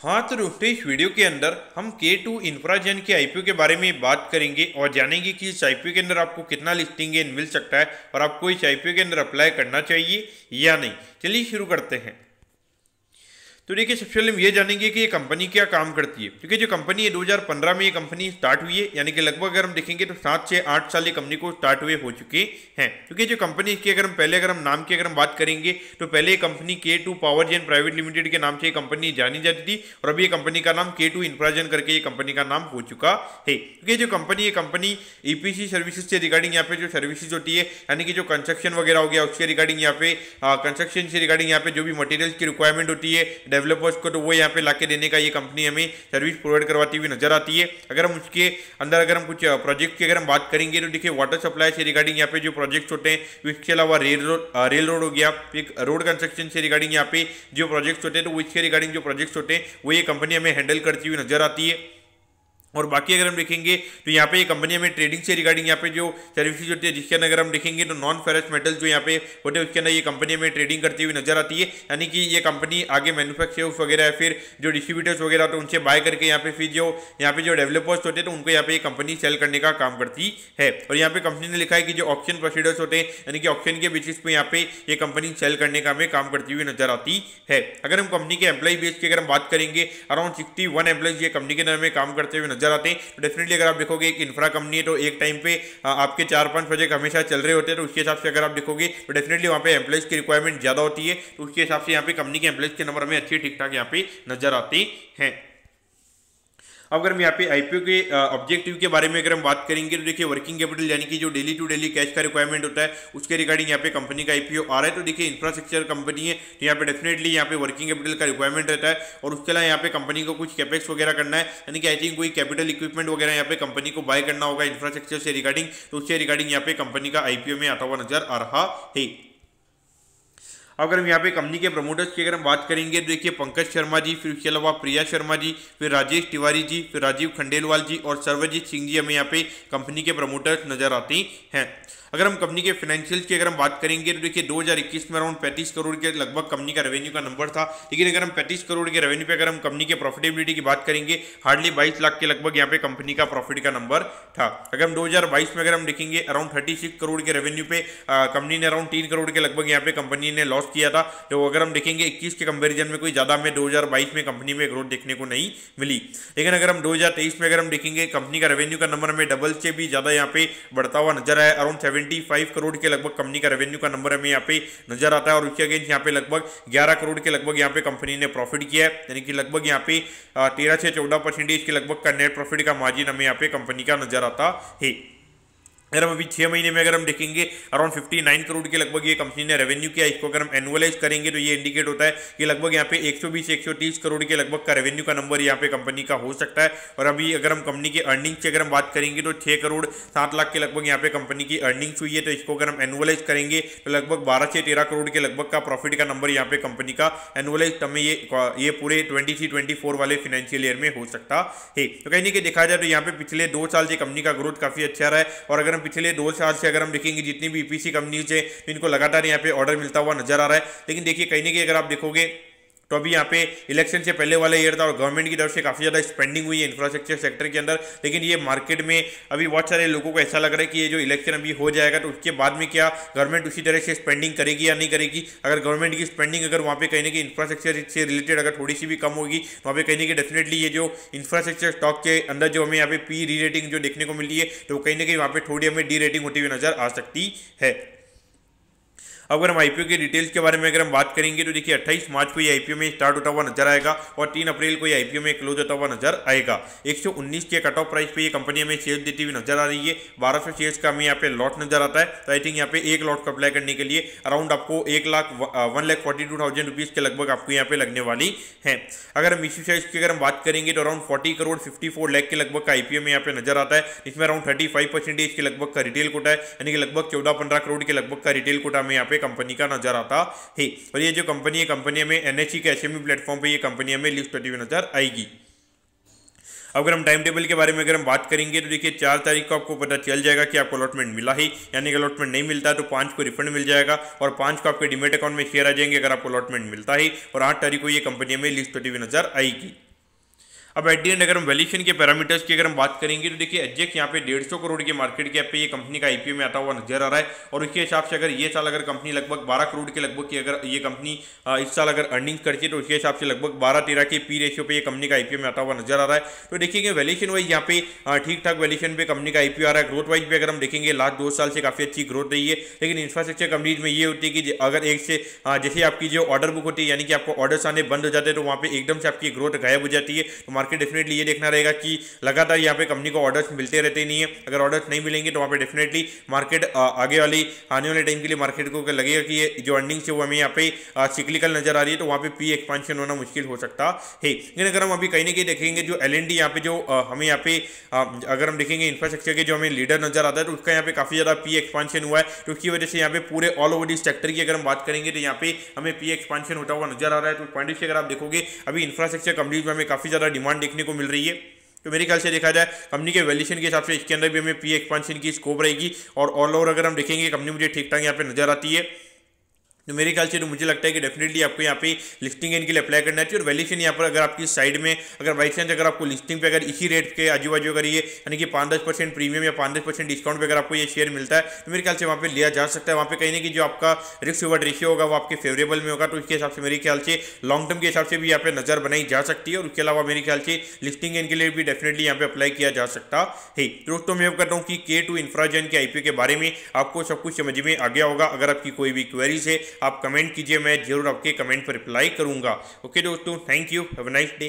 हाँ तो दोस्तों इस वीडियो के अंदर हम K2 टू इन्फ्राजेन के आईपीओ के बारे में बात करेंगे और जानेंगे कि इस आईपीओ के अंदर आपको कितना लिस्टिंग गेन मिल सकता है और आपको इस आईपीओ के अंदर अप्लाई करना चाहिए या नहीं। चलिए शुरू करते हैं। तो देखिए, सबसे पहले हम ये जानेंगे कि ये कंपनी क्या काम करती है। क्योंकि जो कंपनी है 2015 में ये कंपनी स्टार्ट हुई है, यानी कि लगभग अगर हम देखेंगे तो सात से आठ साल ये कंपनी को स्टार्ट हुए हो चुके हैं। क्योंकि जो कंपनी इसकी अगर हम, पहले अगर हम नाम की अगर हम बात करेंगे तो पहले ये कंपनी के Two Power Gen private limited के नाम से ये कंपनी जानी जाती थी, और अभी ये कंपनी का नाम के टू इंफ्राजन करके ये कंपनी का नाम हो चुका है। क्योंकि जो कंपनी ये कंपनी ईपीसी सर्विसेज़ से रिगार्डिंग यहाँ पे जो सर्विसेज़ होती है, यानी कि जो कंस्ट्रक्शन वगैरह हो गया, उसके रिगार्डिंग यहाँ पे कंस्ट्रक्शन से रिगार्डिंग यहाँ पे जो भी मटेरियल्स की रिक्वायरमेंट होती है डेवलपर्स को तो वो यहाँ पे लाके देने का ये कंपनी हमें सर्विस प्रोवाइड करवाती हुई नज़र आती है। अगर हम उसके अंदर अगर हम कुछ प्रोजेक्ट की अगर हम बात करेंगे तो देखिए वाटर सप्लाई से रिगार्डिंग यहाँ पे जो प्रोजेक्ट्स होते हैं इसके अलावा रेल रोड रेल रोड हो गया, एक रोड कंस्ट्रक्शन से रिगार्डिंग यहाँ पे जो प्रोजेक्ट्स होते हैं तो इसके रिगार्डिंग जो प्रोजेक्ट्स होते हैं, वो ये कंपनी हमें हैंडल करती हुई नज़र आती है। और बाकी अगर हम देखेंगे तो यहाँ पे ये कंपनी हमें ट्रेडिंग से रिगार्डिंग यहाँ पे जो सर्विसेज़ होती है, जिसके अंदर अगर हम देखेंगे तो नॉन फेरस मेटल जो यहाँ पे होते हैं, उसके अंदर ये कंपनी हमें ट्रेडिंग करती हुई नज़र आती है। यानी कि ये कंपनी आगे मैन्युफैक्चर्स वगैरह फिर जो डिस्ट्रीब्यूटर्स वगैरह तो उनसे बाय करके यहाँ पे फिर जो, यहाँ पे जो डेवलपर्स होते हैं तो उनको यहाँ पे कंपनी सेल करने का काम करती है। और यहाँ पे कंपनी ने लिखा है कि जो ऑप्शन प्रोसीडर्स होते हैं, यानी कि ऑप्शन के बेसिस पे यहाँ पे ये कंपनी सेल करने का हमें काम करती हुई नज़र आती है। अगर हम कंपनी के एम्प्लॉय बेस की अगर हम बात करेंगे अराउंड सिक्सटी वन एम्प्लॉयज़ ये कंपनी के अंदर में काम करते हुए नज़र आते हैं। तो डेफिनेटली अगर आप देखोगे एक इंफ्रा कंपनी है तो एक टाइम पे आपके चार पाँच प्रोजेक्ट हमेशा चल रहे होते हैं। तो उसके हिसाब से अगर आप देखोगे तो डेफिनेटली वहाँ पे एम्प्लॉइज की रिक्वायरमेंट ज़्यादा होती है। तो उसके हिसाब से यहाँ पे कंपनी के एम्प्लॉइज के नंबर हमें अच्छी ठीक ठाक यहाँ पे नज़र आती हैं। अगर हम यहाँ पे आईपीओ के ऑब्जेक्टिव के बारे में अगर हम बात करेंगे तो देखिए वर्किंग कैपिटल यानी कि जो डेली टू डेली कैश का रिक्वायरमेंट होता है, उसके रिगार्डिंग यहाँ पे कंपनी का आईपीओ आ रहा है तो देखिए इंफ्रास्ट्रक्चर कंपनी है तो यहाँ पे डेफिनेटली यहाँ पे वर्किंग कैपिटल का रिक्वायरमेंट रहता है, और उसके अलावा यहाँ पे कंपनी को कुछ कैपेक्स वगैरह करना है, यानी कि आई थिंक कोई कैपिटल इक्विपमेंट वगैरह यहाँ पे कंपनी को बाय करना होगा इंफ्रास्ट्रक्चर से रिगार्डिंग तो उससे रिगार्डिंग यहाँ पे कंपनी का आईपीओ में आता हुआ नज़र आ रहा है। अगर हम यहाँ पे कंपनी के प्रमोटर्स की अगर हम बात करेंगे तो देखिए पंकज शर्मा जी, फिर उसके अलावा प्रिया शर्मा जी, फिर राजेश तिवारी जी, फिर राजीव खंडेलवाल जी और सर्वजीत सिंह जी हमें यहाँ पे कंपनी के प्रमोटर्स नज़र आती हैं। अगर हम कंपनी के फाइनेंशियल की अगर हम बात करेंगे तो देखिए 2021 में अराउंड 35 करोड़ के लगभग कंपनी का रेवेन्यू का नंबर था। लेकिन अगर हम 35 करोड़ के रेवेन्यू पे अगर हम कंपनी के प्रॉफिटेबिलिटी की बात करेंगे हार्डली 22 लाख के लगभग यहाँ पे कंपनी का प्रॉफिट का नंबर था। अगर हम 2022 में अगर हम देखेंगे अराउंड थर्टी करोड़ के रेवेन्यू पे कंपनी ने अराउंड तीन करोड़ के लगभग यहाँ पे कंपनी ने लॉस किया था। तो अगर हम देखेंगे, इक्कीस के कंपेरिजन में कोई ज़्यादा हमें दो में कंपनी में ग्रोथ देखने को नहीं मिली। लेकिन अगर हम दो में अगर हम देखेंगे कंपनी का रेवेन्यू का नंबर हमें डबल से भी ज़्यादा यहाँ पे बढ़ता हुआ नज़र आया। अराउंड सेवेंटी करोड़ के लगभग कंपनी का रेवेन्यू का नंबर हमें यहाँ पे नज़र आता है। और उसके अगेंस्ट यहाँ पे लगभग 11 करोड़ के लगभग यहाँ पे कंपनी ने प्रॉफिट किया है। यानी कि लगभग यहाँ पे तेरह से चौदह परसेंटेज के लगभग का नेट प्रॉफिट का मार्जिन हमें यहाँ पे कंपनी का नज़र आता है। अगर हम अभी छः महीने में अगर हम देखेंगे अराउंड 59 करोड़ के लगभग ये कंपनी ने रेवेन्यू किया इसको अगर हम एनुअलाइज करेंगे तो ये इंडिकेट होता है कि लगभग यहाँ पे 120 130 करोड़ के लगभग का रेवेन्यू का नंबर यहाँ पे कंपनी का हो सकता है। और अभी अगर हम कंपनी की अर्निंग्स की अगर हम बात करेंगे तो छः करोड़ सात लाख के लगभग यहाँ पे कंपनी की अर्निंग्स हुई है तो इसको अगर हम एनुअलाइज करेंगे तो लगभग बारह से तेरह करोड़ के लगभग का प्रॉफिट का नंबर यहाँ पे कंपनी का एनुअलाइज हमें ये ये पूरे ट्वेंटी थ्री ट्वेंटी फोर वाले फाइनेंशियल ईयर में हो सकता है। तो कहीं नहीं कि देखा जाए तो यहाँ पे पिछले दो साल से कंपनी का ग्रोथ काफ़ी अच्छा रहा है। और अगर हम पिछले दो साल से अगर हम देखेंगे जितनी भी ईपीसी कंपनीज़ है, इनको लगातार यहाँ पे ऑर्डर मिलता हुआ नज़र आ रहा है। लेकिन देखिए, कहीं ना कहीं अगर आप देखोगे तो अभी यहाँ पे इलेक्शन से पहले वाला ईयर था और गवर्नमेंट की तरफ़ से काफ़ी ज़्यादा स्पेंडिंग हुई है इंफ्रास्ट्रक्चर सेक्टर के अंदर। लेकिन ये मार्केट में अभी बहुत सारे लोगों को ऐसा लग रहा है कि ये जो इलेक्शन अभी हो जाएगा तो उसके बाद में क्या गवर्नमेंट उसी तरह से स्पेंडिंग करेगी या नहीं करेगी? अगर गवर्नमेंट की स्पेंडिंग अगर वहाँ पे कहीं ना कहीं इंफ्रास्ट्रक्चर से रिलेटेड अगर थोड़ी सी भी कम होगी तो वहाँ पे कहीं ना डेफिनेटली ये जो इंफ्रास्ट्रक्चर स्टॉक के अंदर जो हमें यहाँ पे पी री रेटिंग जो देखने को मिली है तो कहीं ना कहीं वहाँ पे थोड़ी हमें डी रेटिंग होती हुई नज़र आ सकती है। अगर हम आईपीओ के डिटेल्स के बारे में अगर हम बात करेंगे तो देखिए, अट्ठाईस मार्च को ये आईपीओ में स्टार्ट होता हुआ नज़र आएगा और तीन अप्रैल को ये आईपीओ में क्लोज होता हुआ नज़र आएगा। एक सौ उन्नीस के कट ऑफ़ प्राइस पे ये कंपनी हमें शेयर देती हुई नज़र आ रही है। बारह सौ शेयर्स का हमें यहाँ पे लॉट नज़र आता है। तो आई थिंक यहाँ पे एक लॉट को अप्लाई करने के लिए अराउंड आपको एक lakh one lakh forty two thousand rupees के लगभग आपको यहाँ पे लगने वाली है। अगर हम इश्यू साइज़ की अगर हम बात करेंगे तो around forty crore fifty four lakh के लगभग का आईपीओ में यहाँ पे नज़र आता है। इसमें अराउंड थर्टी फाइव परसेंटेज के लगभग का रिटेल कोटा है। यानी कि लगभग चौदह पंद्रह करोड़ के लगभग का रिटेल कोटा में यहाँ पे कंपनी का नज़र आता है। और ये जो कंपनी है कंपनी में एनएचई के एसएमई प्लेटफॉर्म पे ये कंपनी हमें लिस्ट होती हुई नज़र आएगी। अगर हम टाइम टेबल के बारे में अगर हम बात करेंगे तो देखिए चार तारीख को आपको पता चल जाएगा कि आपको अलॉटमेंट मिला ही। यानी कि अलॉटमेंट नहीं मिलता तो पाँच को रिफंड मिल जाएगा और पाँच को आपके डिमेट अकाउंट में शेयर आ जाएँगे अगर आपको अलॉटमेंट मिलता ही। और आठ तारीख को ये कंपनी में लिस्ट होती हुई नज़र आएगी। अब एट दी एंड अगर हम वैल्यूशन के पैरामीटर्स की अगर हम बात करेंगे तो देखिए एजेक्ट यहाँ पे डेढ़ सौ करोड़ के मार्केट कैप पे ये कंपनी का आईपीओ में आता हुआ नज़र आ रहा है। और उसके हिसाब से अगर ये साल अगर कंपनी लगभग बारह करोड़ के लगभग की अगर ये कंपनी इस साल अगर अर्निंग करती है तो उसके हिसाब से लगभग बारह तेरह के पी रेशियो पे ये कंपनी का आईपीओ में आता हुआ नज़र आ रहा है। तो देखिए वैल्यूशन वाइज यहाँ पे ठीक ठाक वैल्यूशन पे कंपनी का आईपीओ आ रहा है। ग्रोथ वाइज भी अगर हम देखेंगे लास्ट दो साल से काफ़ी अच्छी ग्रोथ रही है। लेकिन इंफ्रास्ट्रक्चर कंपनीज़ में ये होती है कि अगर एक से जैसे आपकी जो ऑर्डर बुक होती है, यानी कि आपको ऑर्डर्स आने बंद हो जाते हैं तो वहाँ पे एकदम से आपकी ग्रोथ गायब हो जाती है। तो मार्केट डेफिनेटली ये देखना रहेगा कि लगातार यहाँ पे कंपनी को ऑर्डर्स मिलते रहते नहीं है। अगर ऑर्डर्स नहीं मिलेंगे तो वहाँ पे डेफिनेटली मार्केट आगे वाली, आने वाले टाइम के लिए मार्केट को लगेगा कि ये जो अर्निंग है वो हमें यहाँ पे सिक्लिकल नज़र आ रही है तो वहाँ पे पी एक्सपांशन होना मुश्किल हो सकता है। लेकिन अगर हम अभी कहीं ना कहीं देखेंगे जो एल एन पे जो हमें यहाँ पे अगर हम देखेंगे इंफ्रास्ट्रक्चर के जो हमें लीडर नज़र आता है तो उसका यहाँ पे काफ़ी ज़्यादा पी एक्सपांशन हुआ है तो उसकी वजह से यहाँ पे पूरे ऑल ओवर दी सेक्टर की अगर हम बात करेंगे तो यहाँ पे हमें पी एक्सपांशन होता हुआ नज़र आ रहा है। तो पॉइंट से अगर आप देखोगे, अभी इंफ्रास्ट्रक्चर कंपनीज़ में हमें काफ़ी ज़्यादा डिमांड देखने को मिल रही है। तो मेरे ख्याल से देखा जाए कंपनी के वैल्यूशन के हिसाब से इसके अंदर भी हमें पी एक्सपांशन की स्कोप रहेगी और ऑल ओवर अगर हम देखेंगे कंपनी मुझे ठीक ठाक यहाँ पे नज़र आती है। तो मेरे ख्याल से तो मुझे लगता है कि डेफिनेटली आपको यहाँ पे लिस्टिंग इनके लिए अप्लाई करना चाहिए और वैल्यूशन यहाँ पर अगर आपकी साइड में, अगर बाई चांस अगर आपको लिस्टिंग पे अगर इसी रेट के आजू बाजू अगर ये, यानी कि पाँच दस परसेंट प्रीमियम या पाँच दस परसेंट डिस्काउंट पर अगर आपको ये शेयर मिलता है तो मेरे ख्याल से वहाँ पर लिया जा सकता है। वहाँ पे कहीं ना कि जो आपका रिस्क रिवर्ड रेशियो होगा वो आपके फेवरेबल में होगा तो उसके हिसाब से मेरे ख्याल से लॉन्ग टर्म के हिसाब से भी यहाँ पर नज़र बनाई जा सकती है और उसके अलावा मेरे ख्याल से लिस्टिंग इनके लिए भी डेफिनेटली यहाँ पे अप्लाई किया जा सकता है। दोस्तों, मैं करता हूँ कि के टू इंफ्राजन के आईपीओ के बारे में आपको सब कुछ समझ में आ गया होगा। अगर आपकी कोई भी क्वेरीज है आप कमेंट कीजिए, मैं ज़रूर आपके कमेंट पर रिप्लाई करूँगा। ओके दोस्तों thank you have nice day